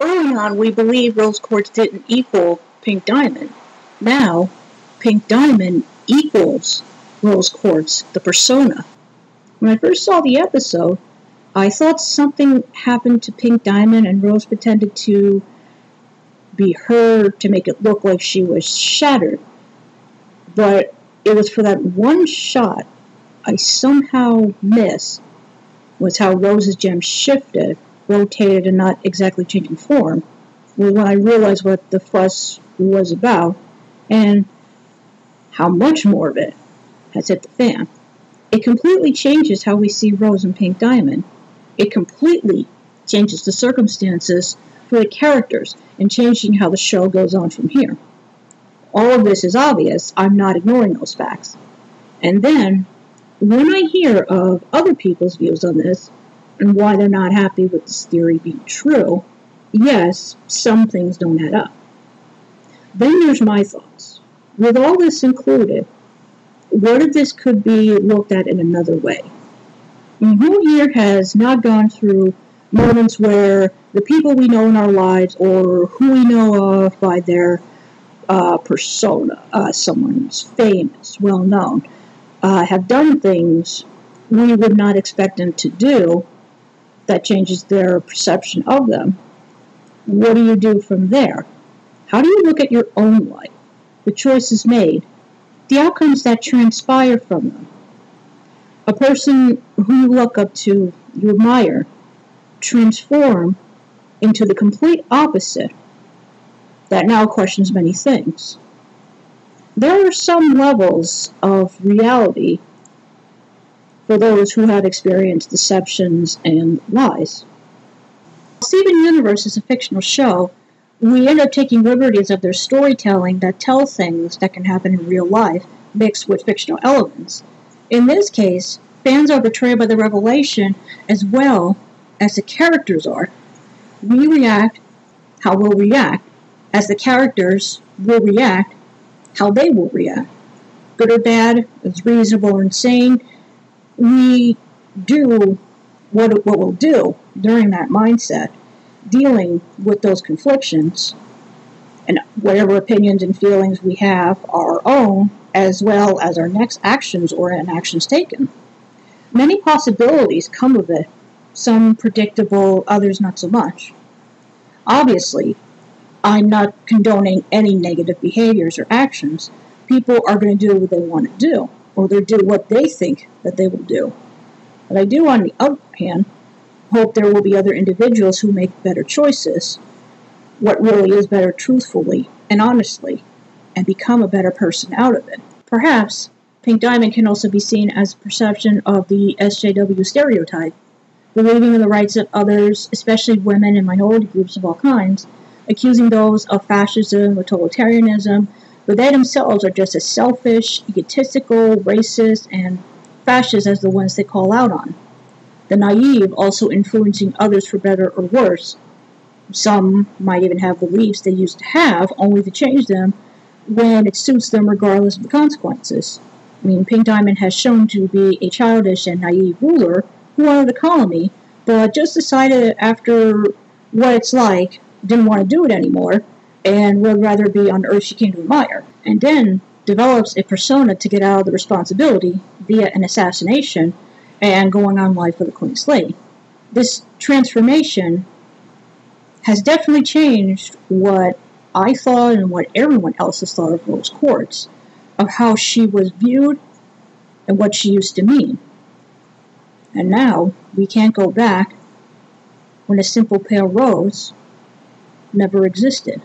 Early on, we believed Rose Quartz didn't equal Pink Diamond. Now, Pink Diamond equals Rose Quartz, the persona. When I first saw the episode, I thought something happened to Pink Diamond and Rose pretended to be her to make it look like she was shattered. But it was for that one shot I somehow missed was how Rose's gem shifted, rotated, and not exactly changing form. Well, when I realized what the fuss was about, and how much more of it has hit the fan, it completely changes how we see Rose and Pink Diamond. It completely changes the circumstances for the characters and changing how the show goes on from here. All of this is obvious. I'm not ignoring those facts. And then, when I hear of other people's views on this and why they're not happy with this theory being true, yes, some things don't add up. Then there's my thoughts. With all this included, what if this could be looked at in another way? who here has not gone through moments where the people we know in our lives or who we know of by their uh, persona, uh, someone's famous, well known, uh, have done things we would not expect them to do that changes their perception of them. What do you do from there? How do you look at your own life, the choices made, the outcomes that transpire from them? A person who you look up to, you admire, transform into the complete opposite that now questions many things. There are some levels of reality for those who have experienced deceptions and lies. Steven Universe is a fictional show. We end up taking liberties of their storytelling that tell things that can happen in real life mixed with fictional elements. In this case, fans are betrayed by the revelation as well as the characters are. We react how we'll react, as the characters will react how they will react. Good or bad, it's reasonable or insane. We do what, what we'll do during that mindset, dealing with those conflictions, and whatever opinions and feelings we have are our own, as well as our next actions or inactions taken. Many possibilities come of it, some predictable, others not so much. Obviously, I'm not condoning any negative behaviors or actions. People are going to do what they want to do, or they do what they think that they will do. But I do, on the other hand, hope there will be other individuals who make better choices, what really is better truthfully and honestly, and become a better person out of it. Perhaps Pink Diamond can also be seen as a perception of the SJW stereotype, believing in the rights of others, especially women and minority groups of all kinds, accusing those of fascism or totalitarianism, but they themselves are just as selfish, egotistical, racist, and fascist as the ones they call out on. The naive also influencing others for better or worse. Some might even have beliefs they used to have, only to change them when it suits them regardless of the consequences. I mean, Pink Diamond has shown to be a childish and naive ruler who wanted a colony, but just decided after what it's like didn't want to do it anymore and would rather be on Earth she came to admire. And then develops a persona to get out of the responsibility via an assassination and going on life with a clean slate. This transformation has definitely changed what I thought and what everyone else has thought of Rose Quartz, of how she was viewed and what she used to mean. And now we can't go back when a simple pale rose never existed.